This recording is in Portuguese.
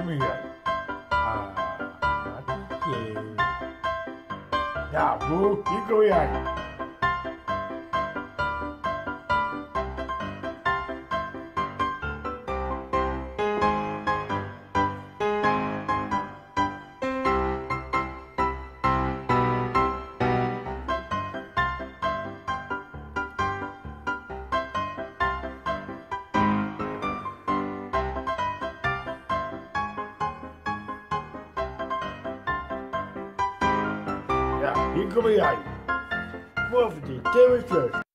comigo. É é? Ah, aqui. É. Tá bom, fica. Incoming aí. Vou fazer, the um